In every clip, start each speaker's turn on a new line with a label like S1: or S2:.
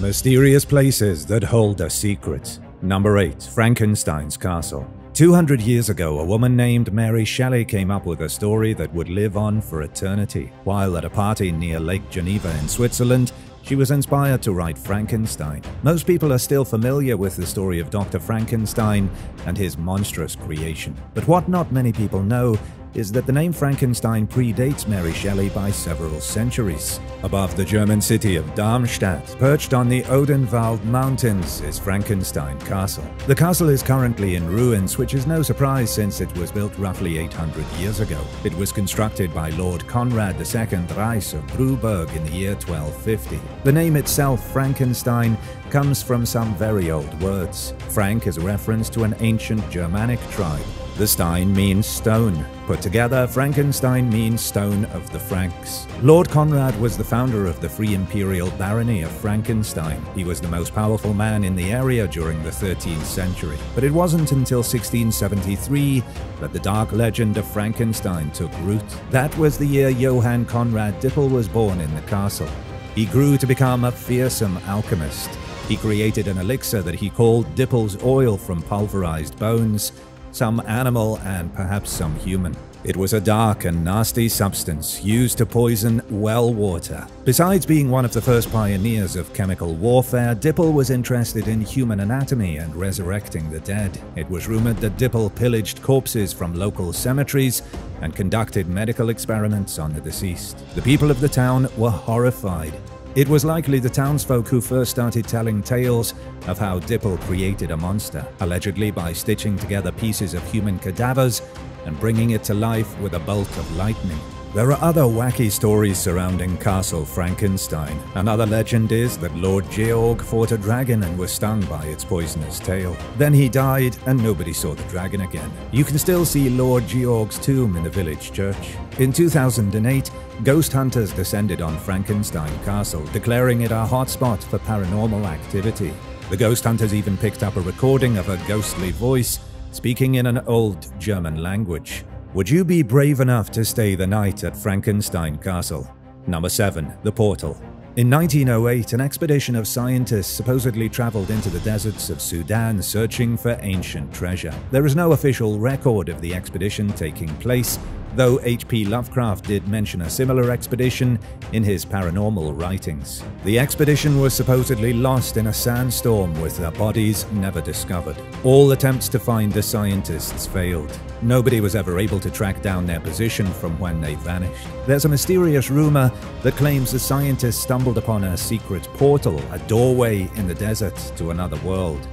S1: Mysterious places that hold a secret. Number 8. Frankenstein's Castle. 200 years ago, a woman named Mary Shelley came up with a story that would live on for eternity. While at a party near Lake Geneva in Switzerland, she was inspired to write Frankenstein. Most people are still familiar with the story of Dr. Frankenstein and his monstrous creation. But what not many people know is that the name Frankenstein predates Mary Shelley by several centuries. Above the German city of Darmstadt, perched on the Odenwald Mountains, is Frankenstein Castle. The castle is currently in ruins, which is no surprise since it was built roughly 800 years ago. It was constructed by Lord Conrad II Reiss of Breuberg in the year 1250. The name itself, Frankenstein, comes from some very old words. Frank is a reference to an ancient Germanic tribe. The Stein means stone. Put together, Frankenstein means stone of the Franks. Lord Conrad was the founder of the Free Imperial Barony of Frankenstein. He was the most powerful man in the area during the 13th century. But it wasn't until 1673 that the dark legend of Frankenstein took root. That was the year Johann Conrad Dippel was born in the castle. He grew to become a fearsome alchemist. He created an elixir that he called Dippel's Oil from pulverized bones, some animal and perhaps some human. It was a dark and nasty substance used to poison well water. Besides being one of the first pioneers of chemical warfare, Dippel was interested in human anatomy and resurrecting the dead. It was rumored that Dippel pillaged corpses from local cemeteries and conducted medical experiments on the deceased. The people of the town were horrified. It was likely the townsfolk who first started telling tales of how Dippel created a monster, allegedly by stitching together pieces of human cadavers and bringing it to life with a bolt of lightning. There are other wacky stories surrounding Castle Frankenstein. Another legend is that Lord Georg fought a dragon and was stung by its poisonous tail. Then he died and nobody saw the dragon again. You can still see Lord Georg's tomb in the village church. In 2008, ghost hunters descended on Frankenstein Castle, declaring it a hotspot for paranormal activity. The ghost hunters even picked up a recording of a ghostly voice speaking in an old German language. Would you be brave enough to stay the night at Frankenstein Castle? Number 7. The Portal. In 1908, an expedition of scientists supposedly traveled into the deserts of Sudan searching for ancient treasure. There is no official record of the expedition taking place, though H.P. Lovecraft did mention a similar expedition in his paranormal writings. The expedition was supposedly lost in a sandstorm with their bodies never discovered. All attempts to find the scientists failed. Nobody was ever able to track down their position from when they vanished. There's a mysterious rumor that claims the scientists stumbled upon a secret portal, a doorway in the desert to another world.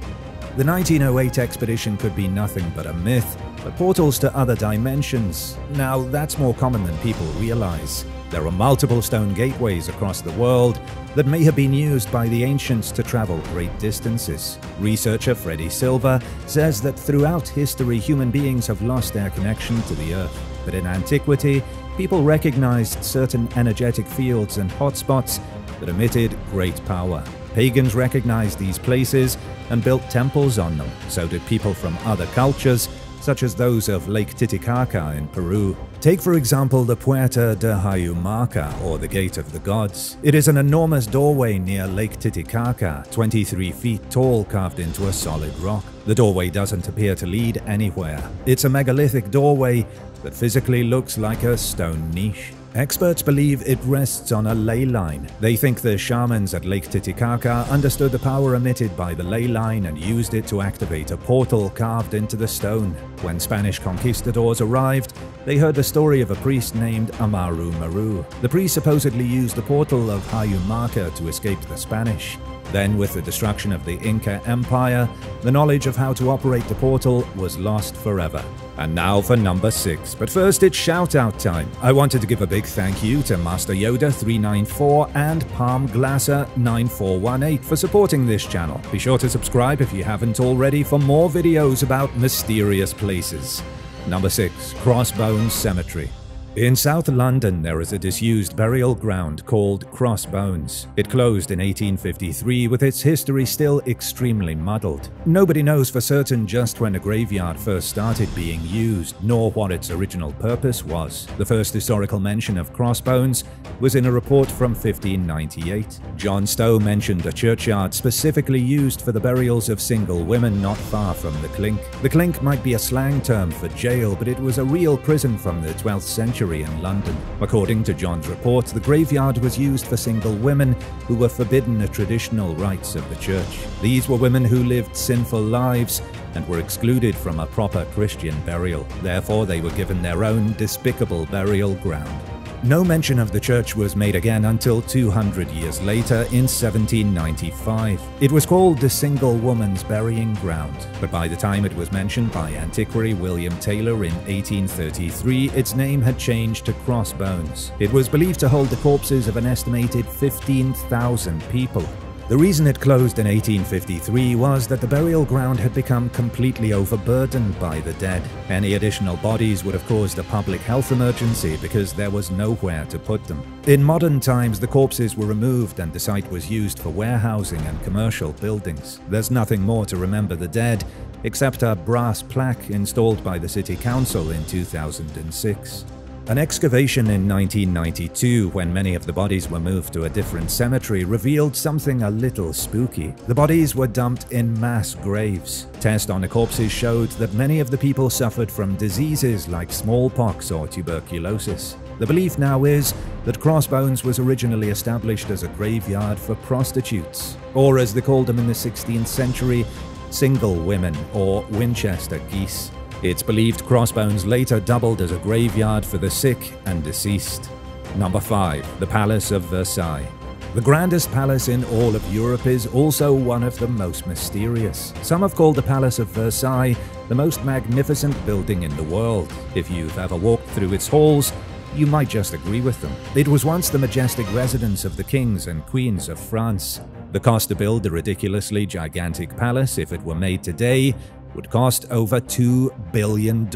S1: The 1908 expedition could be nothing but a myth, but portals to other dimensions, now that's more common than people realize. There are multiple stone gateways across the world that may have been used by the ancients to travel great distances. Researcher Freddie Silva says that throughout history human beings have lost their connection to the earth, but in antiquity, people recognized certain energetic fields and hotspots that emitted great power. Pagans recognized these places and built temples on them, so did people from other cultures, such as those of Lake Titicaca in Peru. Take for example the Puerta de Hayu Marca, or the Gate of the Gods. It is an enormous doorway near Lake Titicaca, 23 feet tall carved into a solid rock. The doorway doesn't appear to lead anywhere. It's a megalithic doorway that physically looks like a stone niche. Experts believe it rests on a ley line. They think the shamans at Lake Titicaca understood the power emitted by the ley line and used it to activate a portal carved into the stone. When Spanish conquistadors arrived, they heard the story of a priest named Amaru Maru. The priest supposedly used the portal of Hayu Marca to escape the Spanish. Then, with the destruction of the Inca Empire, the knowledge of how to operate the portal was lost forever. And now for number 6. But first, it's shout out time. I wanted to give a big thank you to Master Yoda 394 and Palm Glasser 9418 for supporting this channel. Be sure to subscribe if you haven't already for more videos about mysterious places. Number 6. Crossbones Cemetery. In South London, there is a disused burial ground called Crossbones. It closed in 1853 with its history still extremely muddled. Nobody knows for certain just when a graveyard first started being used, nor what its original purpose was. The first historical mention of Crossbones was in a report from 1598. John Stow mentioned a churchyard specifically used for the burials of single women not far from the clink. The clink might be a slang term for jail, but it was a real prison from the 12th century in London. According to John's report, the graveyard was used for single women who were forbidden the traditional rites of the church. These were women who lived sinful lives and were excluded from a proper Christian burial. Therefore, they were given their own despicable burial ground. No mention of the church was made again until 200 years later in 1795. It was called the Single Woman's Burying Ground, but by the time it was mentioned by antiquary William Taylor in 1833, its name had changed to Crossbones. It was believed to hold the corpses of an estimated 15,000 people, the reason it closed in 1853 was that the burial ground had become completely overburdened by the dead. Any additional bodies would have caused a public health emergency because there was nowhere to put them. In modern times, the corpses were removed and the site was used for warehousing and commercial buildings. There's nothing more to remember the dead, except a brass plaque installed by the City Council in 2006. An excavation in 1992, when many of the bodies were moved to a different cemetery, revealed something a little spooky. The bodies were dumped in mass graves. Tests on the corpses showed that many of the people suffered from diseases like smallpox or tuberculosis. The belief now is that Crossbones was originally established as a graveyard for prostitutes, or as they called them in the 16th century, single women or Winchester geese. It's believed Crossbones later doubled as a graveyard for the sick and deceased. Number 5. The Palace of Versailles. The grandest palace in all of Europe is also one of the most mysterious. Some have called the Palace of Versailles the most magnificent building in the world. If you've ever walked through its halls, you might just agree with them. It was once the majestic residence of the kings and queens of France. The cost to build the ridiculously gigantic palace, if it were made today, would cost over $2 billion.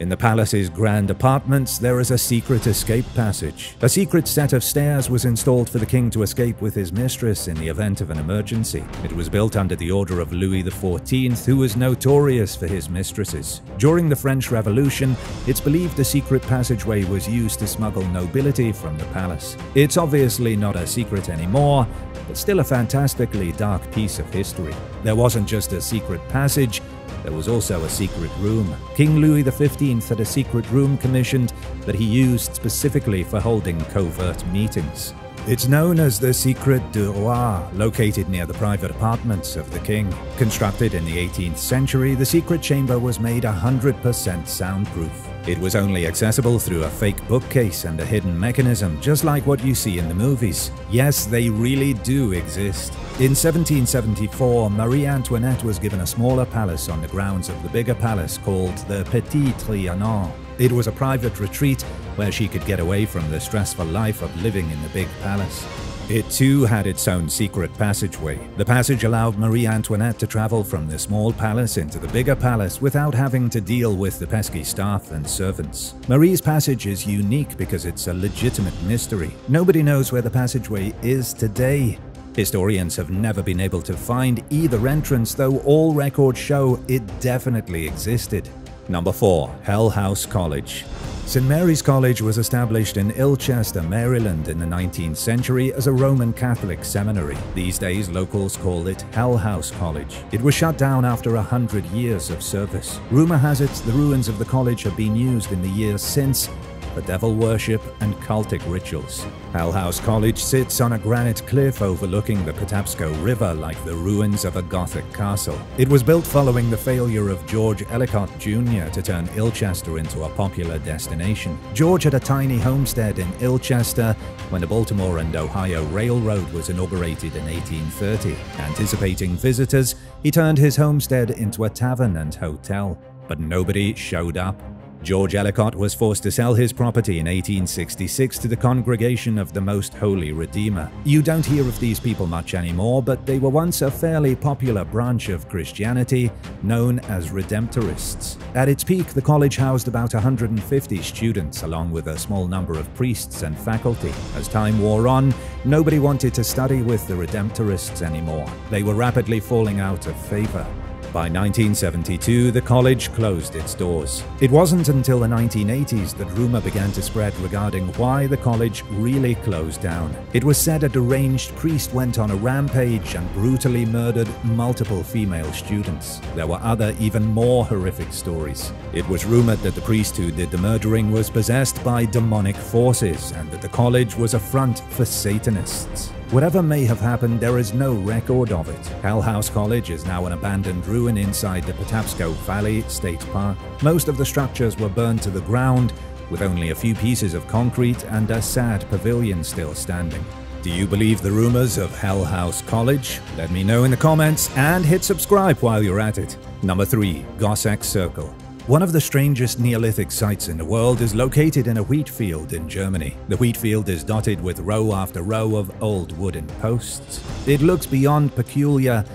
S1: In the palace's grand apartments, there is a secret escape passage. A secret set of stairs was installed for the king to escape with his mistress in the event of an emergency. It was built under the order of Louis XIV, who was notorious for his mistresses. During the French Revolution, it's believed the secret passageway was used to smuggle nobility from the palace. It's obviously not a secret anymore, but still a fantastically dark piece of history. There wasn't just a secret passage, there was also a secret room. King Louis XV had a secret room commissioned that he used specifically for holding covert meetings. It's known as the Secret du Roi, located near the private apartments of the king. Constructed in the 18th century, the secret chamber was made 100% soundproof. It was only accessible through a fake bookcase and a hidden mechanism, just like what you see in the movies. Yes, they really do exist. In 1774, Marie Antoinette was given a smaller palace on the grounds of the bigger palace called the Petit Trianon. It was a private retreat where she could get away from the stressful life of living in the big palace. It too had its own secret passageway. The passage allowed Marie Antoinette to travel from the small palace into the bigger palace without having to deal with the pesky staff and servants. Marie's passage is unique because it's a legitimate mystery. Nobody knows where the passageway is today. Historians have never been able to find either entrance, though all records show it definitely existed. Number 4. Hell House College St. Mary's College was established in Ilchester, Maryland in the 19th century as a Roman Catholic seminary. These days, locals call it Hell House College. It was shut down after a hundred years of service. Rumor has it the ruins of the college have been used in the years since for devil worship and cultic rituals. Hell House College sits on a granite cliff overlooking the Patapsco River like the ruins of a Gothic castle. It was built following the failure of George Ellicott Jr. to turn Ilchester into a popular destination. George had a tiny homestead in Ilchester when the Baltimore and Ohio Railroad was inaugurated in 1830. Anticipating visitors, he turned his homestead into a tavern and hotel, but nobody showed up. George Ellicott was forced to sell his property in 1866 to the Congregation of the Most Holy Redeemer. You don't hear of these people much anymore, but they were once a fairly popular branch of Christianity known as Redemptorists. At its peak, the college housed about 150 students, along with a small number of priests and faculty. As time wore on, nobody wanted to study with the Redemptorists anymore. They were rapidly falling out of favor. By 1972, the college closed its doors. It wasn't until the 1980s that rumor began to spread regarding why the college really closed down. It was said a deranged priest went on a rampage and brutally murdered multiple female students. There were other, even more horrific stories. It was rumored that the priest who did the murdering was possessed by demonic forces and that the college was a front for Satanists. Whatever may have happened, there is no record of it. Hell House College is now an abandoned ruin inside the Patapsco Valley State Park. Most of the structures were burned to the ground, with only a few pieces of concrete and a sad pavilion still standing. Do you believe the rumors of Hell House College? Let me know in the comments and hit subscribe while you're at it. Number 3. Goseck Circle one of the strangest Neolithic sites in the world is located in a wheat field in Germany. The wheat field is dotted with row after row of old wooden posts. It looks beyond peculiar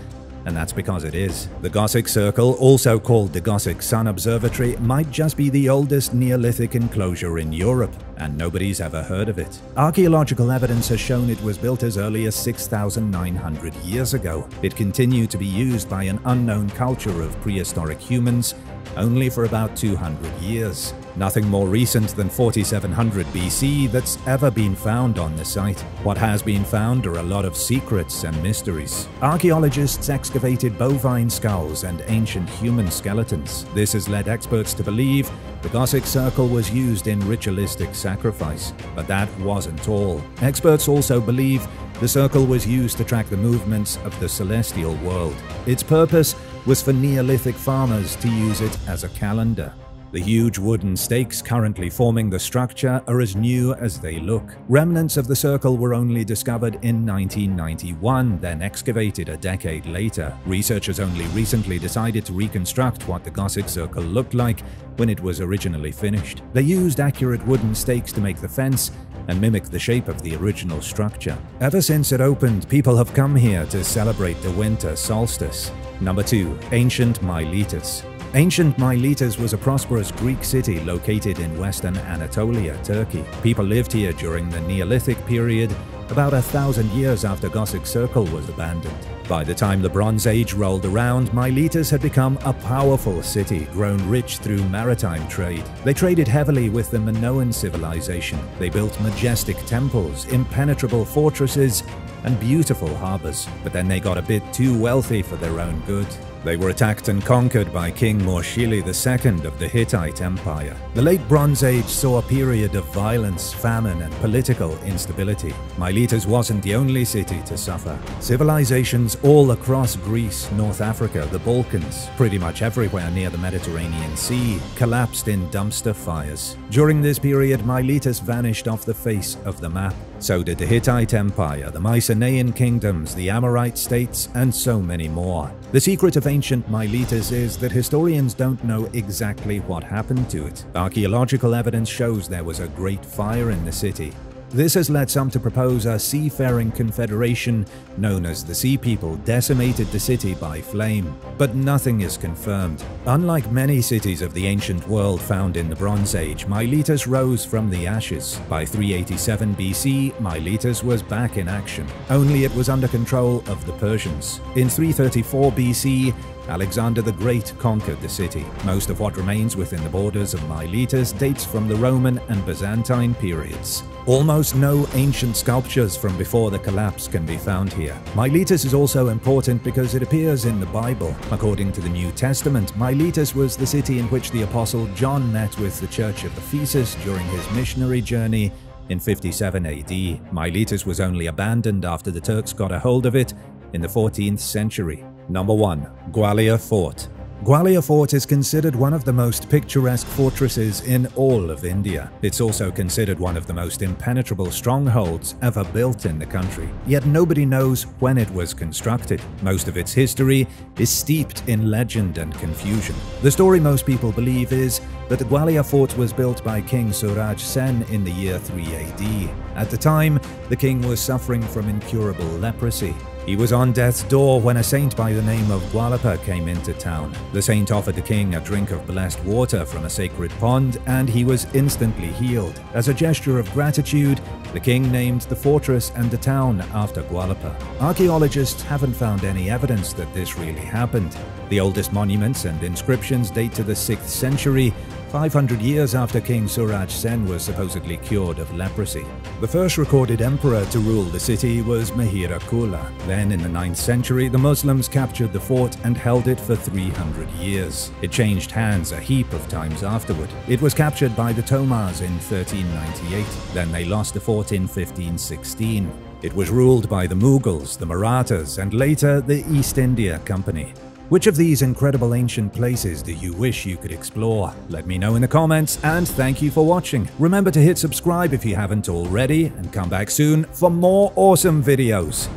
S1: and that's because it is. The Goseck Circle, also called the Goseck Sun Observatory, might just be the oldest Neolithic enclosure in Europe, and nobody's ever heard of it. Archaeological evidence has shown it was built as early as 6,900 years ago. It continued to be used by an unknown culture of prehistoric humans only for about 200 years. Nothing more recent than 4700 BC that's ever been found on the site. What has been found are a lot of secrets and mysteries. Archaeologists excavated bovine skulls and ancient human skeletons. This has led experts to believe the Goseck Circle was used in ritualistic sacrifice, but that wasn't all. Experts also believe the circle was used to track the movements of the celestial world. Its purpose was for Neolithic farmers to use it as a calendar. The huge wooden stakes currently forming the structure are as new as they look. Remnants of the circle were only discovered in 1991, then excavated a decade later. Researchers only recently decided to reconstruct what the Goseck Circle looked like when it was originally finished. They used accurate wooden stakes to make the fence and mimic the shape of the original structure. Ever since it opened, people have come here to celebrate the winter solstice. Number 2. Ancient Miletus Ancient Miletus was a prosperous Greek city located in western Anatolia, Turkey. People lived here during the Neolithic period, about a thousand years after Goseck Circle was abandoned. By the time the Bronze Age rolled around, Miletus had become a powerful city, grown rich through maritime trade. They traded heavily with the Minoan civilization. They built majestic temples, impenetrable fortresses, and beautiful harbors. But then they got a bit too wealthy for their own good. They were attacked and conquered by King Mursili II of the Hittite Empire. The Late Bronze Age saw a period of violence, famine, and political instability. Miletus wasn't the only city to suffer. Civilizations all across Greece, North Africa, the Balkans, pretty much everywhere near the Mediterranean Sea, collapsed in dumpster fires. During this period, Miletus vanished off the face of the map. So did the Hittite Empire, the Mycenaean kingdoms, the Amorite states, and so many more. The secret of ancient Miletus is that historians don't know exactly what happened to it. Archaeological evidence shows there was a great fire in the city, this has led some to propose a seafaring confederation known as the Sea People decimated the city by flame, but nothing is confirmed. Unlike many cities of the ancient world found in the Bronze Age, Miletus rose from the ashes. By 387 BC, Miletus was back in action, only it was under control of the Persians. In 334 BC, Alexander the Great conquered the city. Most of what remains within the borders of Miletus dates from the Roman and Byzantine periods. Almost no ancient sculptures from before the collapse can be found here. Miletus is also important because it appears in the Bible. According to the New Testament, Miletus was the city in which the Apostle John met with the Church of Ephesus during his missionary journey in 57 AD. Miletus was only abandoned after the Turks got a hold of it in the 14th century. Number 1. Gwalior Fort Gwalior Fort is considered one of the most picturesque fortresses in all of India. It's also considered one of the most impenetrable strongholds ever built in the country. Yet nobody knows when it was constructed. Most of its history is steeped in legend and confusion. The story most people believe is that the Gwalior Fort was built by King Suraj Sen in the year 3 AD. At the time, the king was suffering from incurable leprosy. He was on death's door when a saint by the name of Gwalapa came into town. The saint offered the king a drink of blessed water from a sacred pond, and he was instantly healed. As a gesture of gratitude, the king named the fortress and the town after Gwalapa. Archaeologists haven't found any evidence that this really happened. The oldest monuments and inscriptions date to the 6th century, 500 years after King Suraj Sen was supposedly cured of leprosy. The first recorded emperor to rule the city was Mihira Kula. Then, in the 9th century, the Muslims captured the fort and held it for 300 years. It changed hands a heap of times afterward. It was captured by the Tomars in 1398. Then they lost the fort in 1516. It was ruled by the Mughals, the Marathas, and later the East India Company. Which of these incredible ancient places do you wish you could explore? Let me know in the comments, and thank you for watching. Remember to hit subscribe if you haven't already, and come back soon for more awesome videos.